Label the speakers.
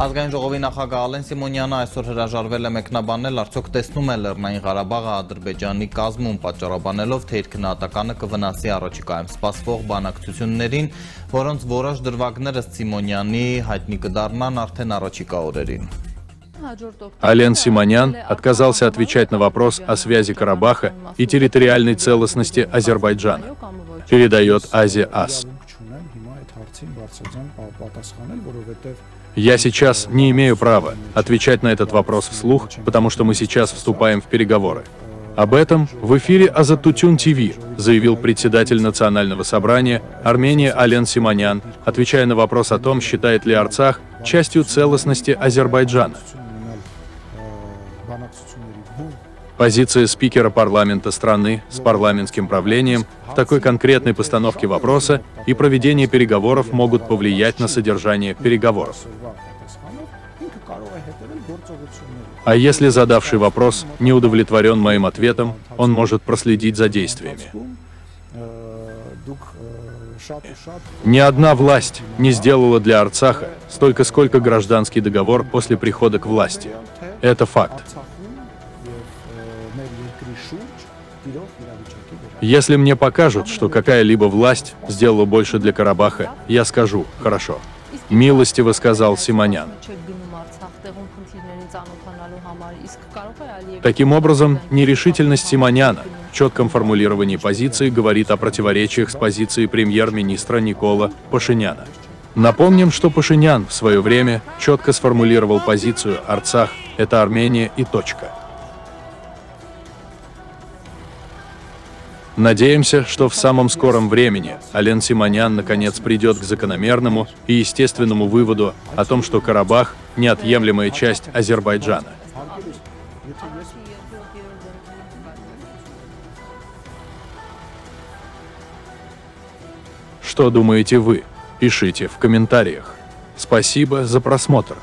Speaker 1: Ազգային ժողովի նախագահ Ալեն Սիմոնյանը այսօր հրաժարվել է մեկնաբանել արդյոք տեսնում է Լեռնային Ղարաբաղը Ադրբեջանի կազմում պատճառաբանելով թե իր քննադատականը կվնասի առաջիկայում սպասվող բանակցություններին, որոնց որոշ դրվագներ ըստ Սիմոնյանի հայտնի կդառնան արդեն առաջիկա օրերին։
Speaker 2: Ален Симонян отказался отвечать на вопрос о связи Карабаха и территориальной целостности Азербайджана. Передает Азия АС. Я сейчас не имею права отвечать на этот вопрос вслух, потому что мы сейчас вступаем в переговоры. Об этом в эфире Азатутюн ТВ заявил председатель Национального собрания Армения Ален Симонян, отвечая на вопрос о том, считает ли Арцах частью целостности Азербайджана. Позиция спикера парламента страны с парламентским правлением в такой конкретной постановке вопроса и проведение переговоров могут повлиять на содержание переговоров. А если задавший вопрос не удовлетворен моим ответом, он может проследить за действиями. Ни одна власть не сделала для Арцаха столько, сколько гражданский договор после прихода к власти. Это факт. Если мне покажут, что какая-либо власть сделала больше для Карабаха, я скажу «хорошо». Милостиво сказал Симонян. Таким образом, нерешительность Симоняна в четком формулировании позиции говорит о противоречиях с позицией премьер-министра Никола Пашиняна. Напомним, что Пашинян в свое время четко сформулировал позицию «Арцах – это Армения и точка». Надеемся, что в самом скором времени Ален Симонян наконец придет к закономерному и естественному выводу о том, что Карабах – неотъемлемая часть Азербайджана. Что думаете вы? Пишите в комментариях. Спасибо за просмотр.